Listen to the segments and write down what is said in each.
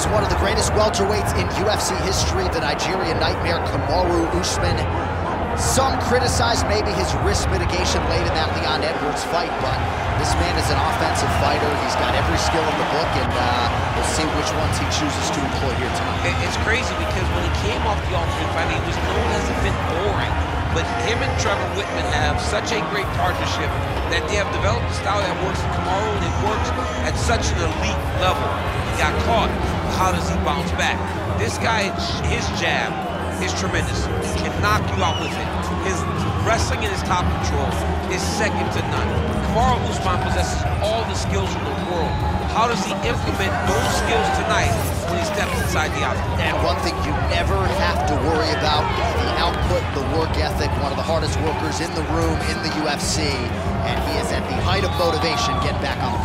is one of the greatest welterweights in UFC history, the Nigerian Nightmare Kamaru Usman. Some criticize maybe his risk mitigation late in that Leon Edwards fight, but this man is an offensive fighter. He's got every skill in the book, and uh, we'll see which ones he chooses to employ here tonight. It's crazy because when he came off the Ultimate Fighter, he was known as a bit boring. But him and Trevor Wittman have such a great partnership that they have developed a style that works Kamaru, and it works at such an elite level. He got caught. How does he bounce back? This guy, his jab is tremendous. He can knock you out with it. His wrestling and his top control is second to none. Kamaru Usman possesses all the skills in the world. How does he implement those skills tonight when he steps inside the octagon? And one thing you never have to worry about is the output, the work ethic, one of the hardest workers in the room in the UFC, and he is at the height of motivation getting back on the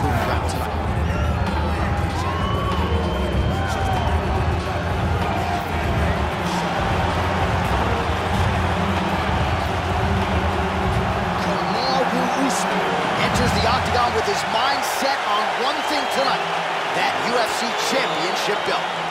tonight, that UFC championship belt.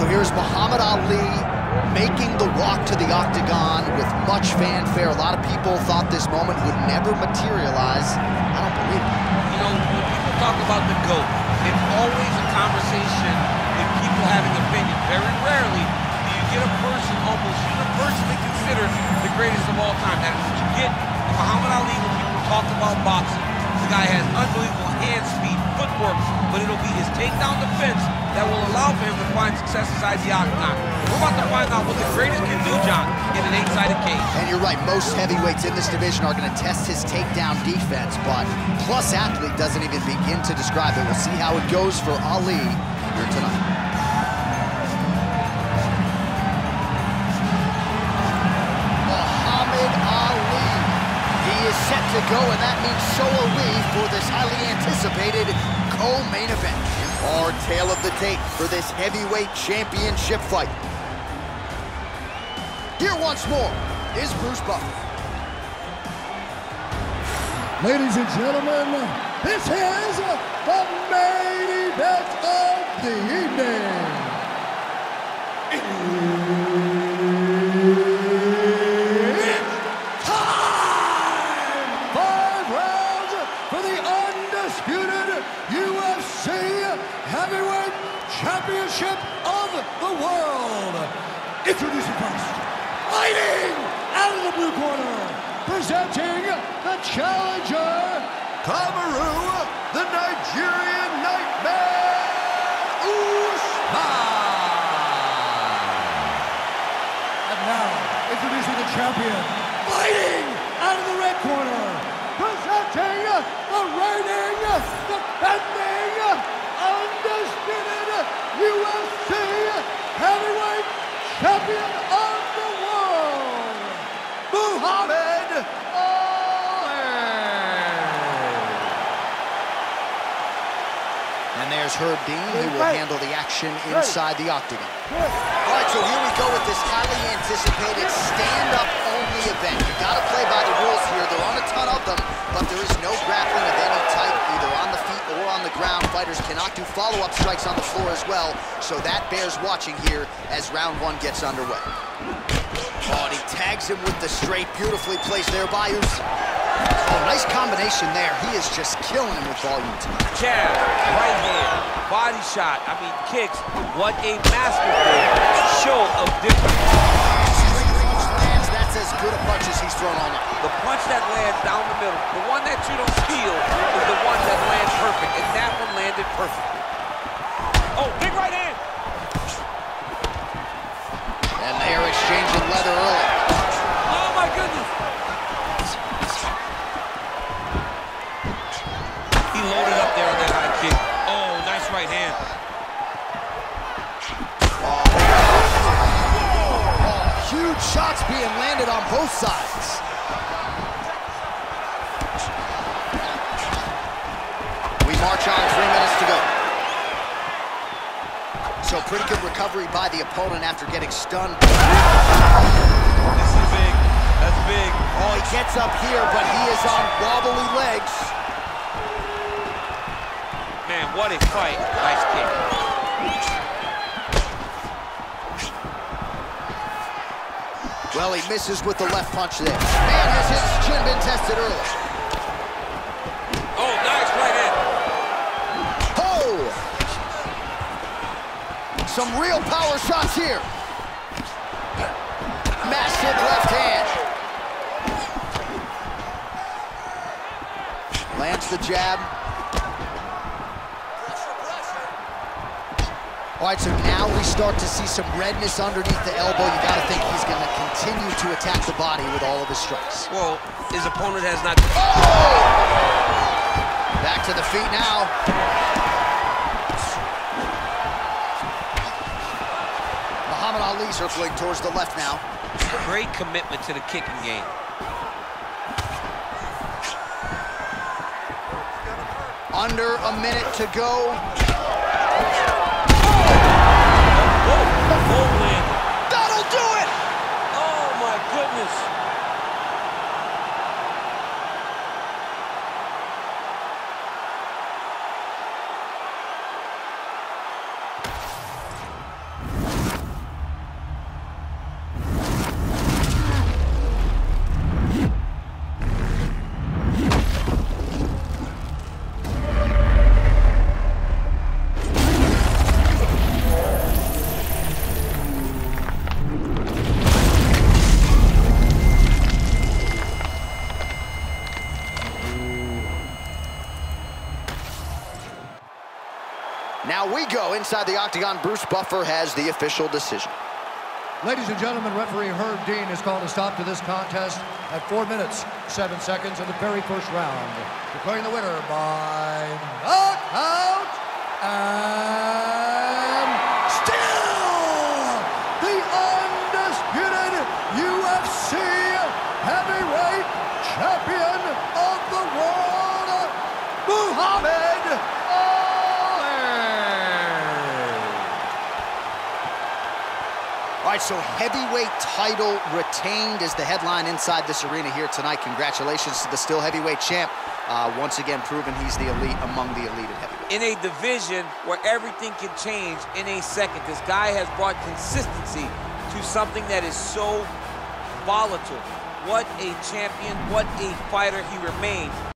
So here's Muhammad Ali to the octagon with much fanfare. A lot of people thought this moment would never materialize. I don't believe it. You know, when people talk about the GOAT, it's always a conversation with people having opinion. Very rarely do you get a person almost universally considered the greatest of all time. That's what you get Muhammad Ali when people talk about boxing. The guy has unbelievable hand speed, footwork, but it'll be his takedown defense that will allow for him to find success inside the octagon. We're about to find out what the greatest can do, John, in an eight-sided cage. And you're right, most heavyweights in this division are going to test his takedown defense, but Plus Athlete doesn't even begin to describe it. We'll see how it goes for Ali here tonight. Muhammad Ali. He is set to go, and that means so are we for this highly anticipated co-main event. Our tale of the tape for this heavyweight championship fight. Here once more is Bruce Buffer. Ladies and gentlemen, this is the main event of the evening. Heavyweight Championship of the world. Introducing first, fighting out of the blue corner, presenting the challenger, Kamaru, the Nigerian Nightmare, Usman. And now, introducing the champion, fighting out of the red corner, presenting the reigning, defending, undisputed UFC heavyweight champion of the world, Muhammad Ali. And there's Herb Dean, who will handle the action inside the octagon. All right, so here we go with this highly anticipated stand-up only event. You gotta play by the rules here. There aren't a ton of them, but there is no grappling of any type, either on the feet or on the ground. Fighters cannot do follow-up strikes on the floor as well, so that bears watching here as round one gets underway. Oh, and he tags him with the straight, beautifully placed there by Us. Oh, nice combination there. He is just killing him with volume tonight. Jab, right hand, body shot, I mean kicks. What a masterful show of difference. Lands, that's as good a punch as he's thrown all night. The punch that lands down the middle, the one that you don't feel is the one that lands perfect, and that one landed perfectly. Oh, big shots being landed on both sides. We march on three minutes to go. So pretty good recovery by the opponent after getting stunned. This is big. That's big. Oh, he gets up here, but he is on wobbly legs. Man, what a fight. Nice kick. Well, he misses with the left punch there. Man, has his chin been tested early? Oh, nice right hand. Oh! Some real power shots here. Massive left hand. Lands the jab. All right, so now we start to see some redness underneath the elbow. You got to think he's going to continue to attack the body with all of his strikes. Well, his opponent has not... Oh! Back to the feet now. Muhammad Ali circling towards the left now. Great commitment to the kicking game. Under a minute to go. That'll Now we go inside the octagon. Bruce Buffer has the official decision. Ladies and gentlemen, referee Herb Dean has called a stop to this contest at 4 minutes, 7 seconds of the very first round. Declaring the winner by knockout and still the undisputed UFC heavyweight champion of the world, Muhammad All right, so heavyweight title retained is the headline inside this arena here tonight. Congratulations to the still heavyweight champ. Uh, once again, proving he's the elite among the elite at heavyweight. In a division where everything can change in a second, this guy has brought consistency to something that is so volatile. What a champion, what a fighter he remains.